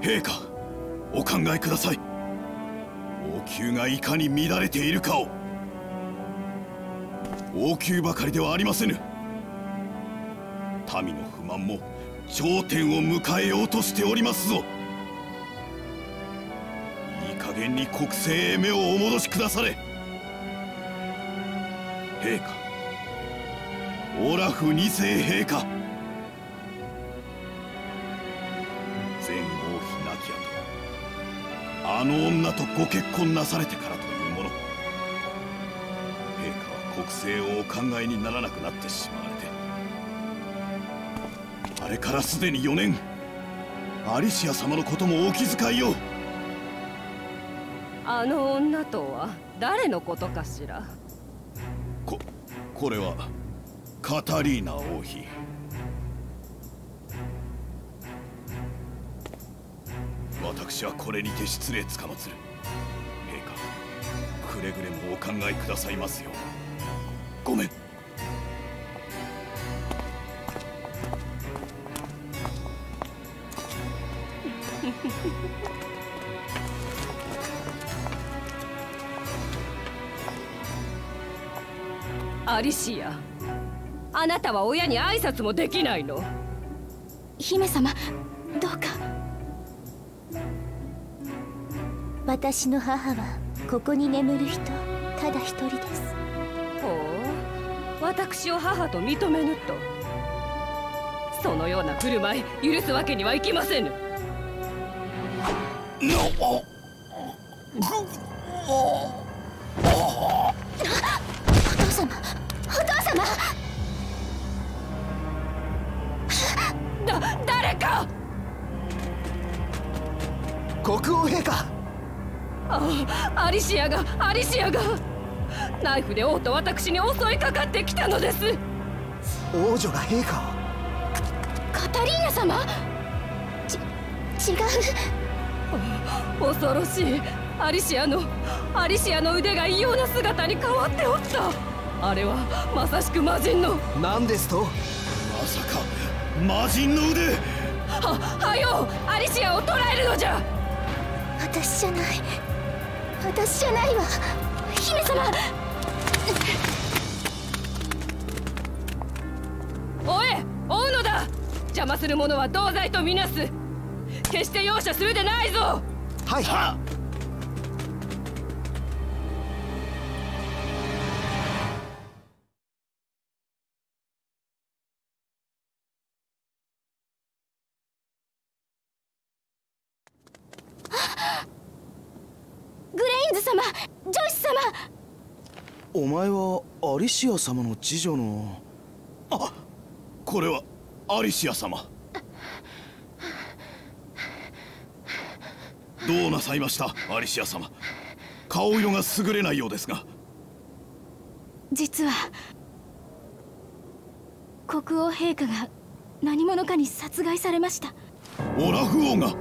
陛下お考えください。王宮がいかに乱れているかを。王宮ばかりではありませぬ。民の不満も頂点を迎えようとしておりますぞ。いい加減に国政へ目をお戻しくだされ。陛下オラフ二世陛下あの女とご結婚なされてからというもの。陛下は国政をお考えにならなくなってしまわれて。あれからすでに4年。アリシア様のこともお気遣いを。あの女とは誰のことかしら？ここれはカタリーナ王妃私はこれにて失礼つかまつる。陛下くれぐれもお考えくださいますよごめん。アリシアあなたは親に挨拶もできないの。姫様どうか私の母はここに眠る人ただ一人です。ほう私を母と認めぬと。そのような振る舞い許すわけにはいきませぬ。お父様お父様。だ誰か！国王陛下あアリシアがアリシアがナイフで王と私に襲いかかってきたのです。王女が陛下を。カタリーナ様？ち違う。恐ろしい。アリシアのアリシアの腕が異様な姿に変わっておった。あれはまさしく魔人の。何ですと？まさか魔人の腕。ははようアリシアを捕らえるのじゃ。私じゃない私じゃないわ。姫様。おえ追うのだ。邪魔する者は同罪とみなす。決して容赦するでないぞ。はい。はズ様ジョイス様。お前はアリシア様の次女の。あこれはアリシア様。どうなさいましたアリシア様。顔色が優れないようですが。実は国王陛下が何者かに殺害されました。オラフ王が。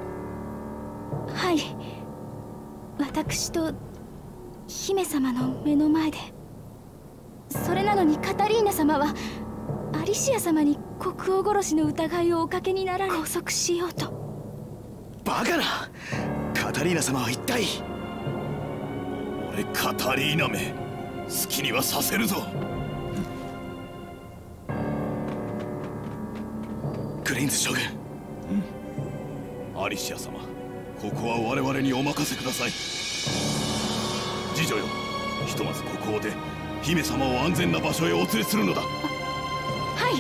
はい私と姫様の目の前で。それなのにカタリーナ様はアリシア様に国王殺しの疑いをおかけになられ。拘束しようと。バカな。カタリーナ様は一体。俺カタリーナめ好きにはさせるぞ。グレインズ将軍。アリシア様ここは我々にお任せください。次女よ。ひとまずここを出姫様を安全な場所へお連れするのだ。はい。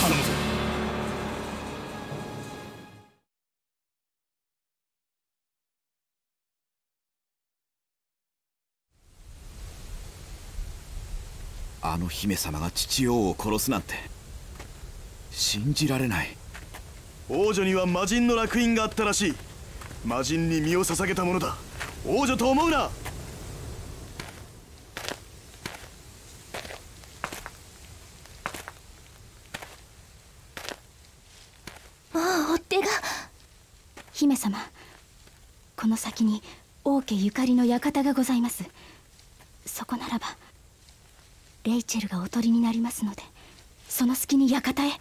頼むぞ。あの姫様が父王を殺すなんて信じられない王女には魔人の烙印があったらしい。魔人に身を捧げたものだ。王女と思うな。もう追っ手が。姫様この先に王家ゆかりの館がございます。そこならばレイチェルがおとりになりますのでその隙に館へ。何を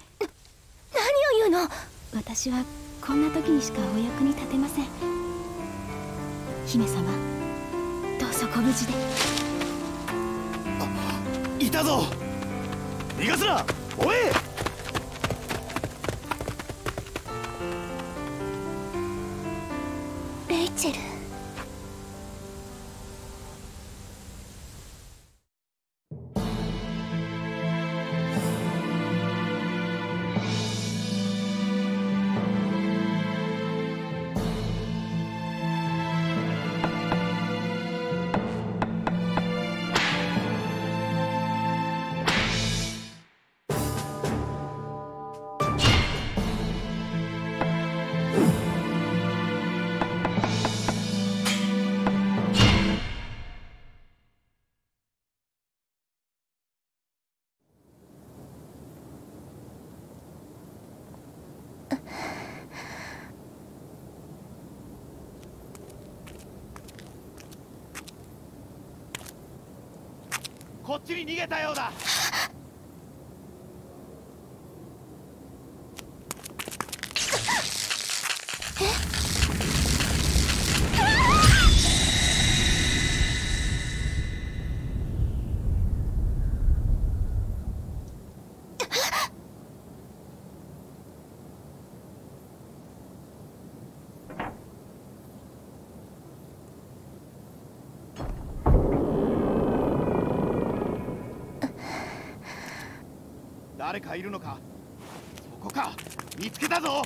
言うの？私はこんな時にしかお役に立てません。姫様どうぞご無事で。いたぞ。逃がすな。おい。こっちに逃げたようだ。誰かいるのか？そこか。見つけたぞ。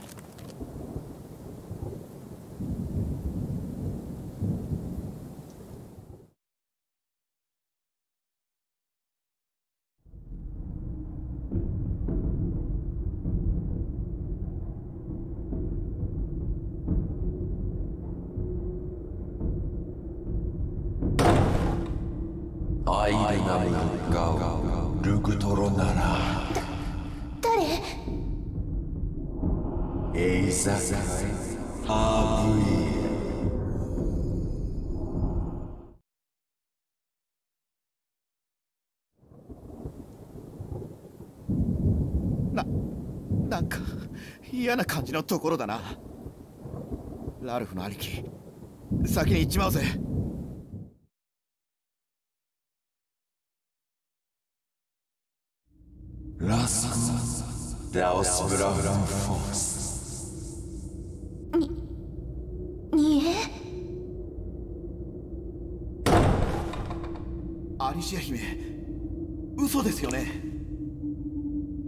アイルナムガウルグトロなら。エイザカイハーブイななんか嫌な感じのところだな。ラルフの兄貴先に行っちまうぜ。ラスコダオスブラフランフォース姫。嘘ですよね。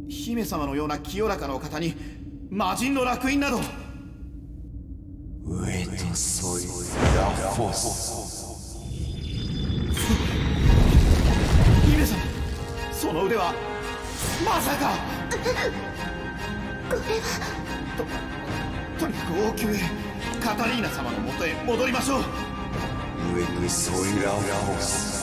姫様のような清らかなお方に魔人の烙印など。ウエトソイラフォス。姫様その腕はまさか。ととにかく王宮へカタリーナ様のもとへ戻りましょう。ウエトソイラフォス。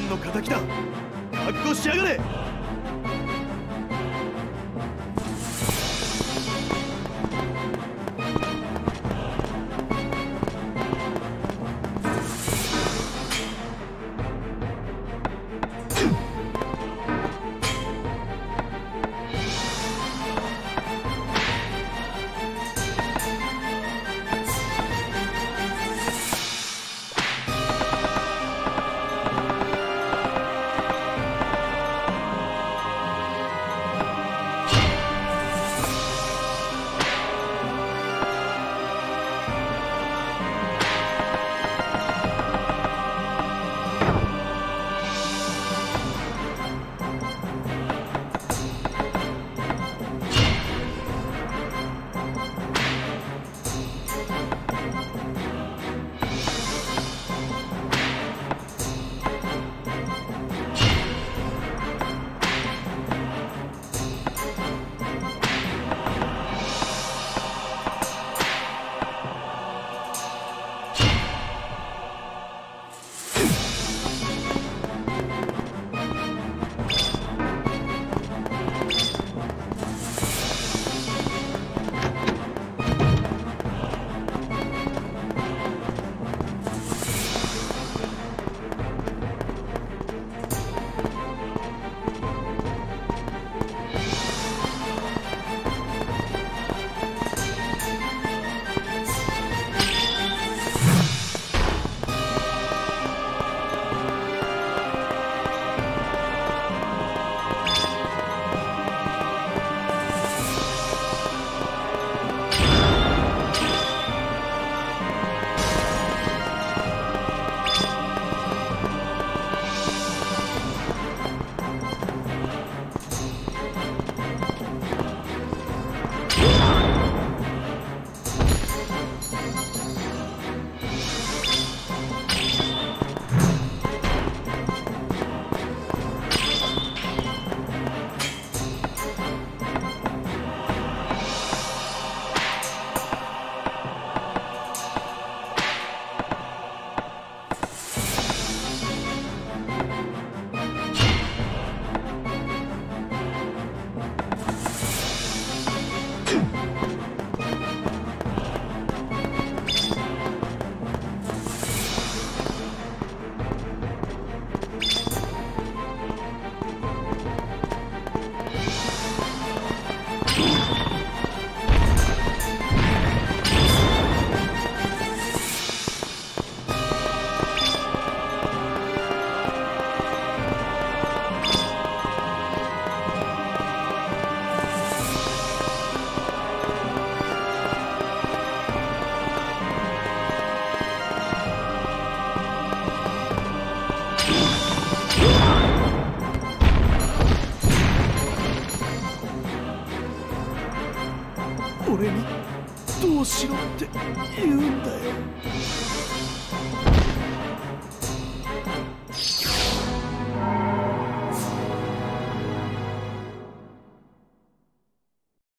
ンの敵だ。覚悟しやがれ。俺に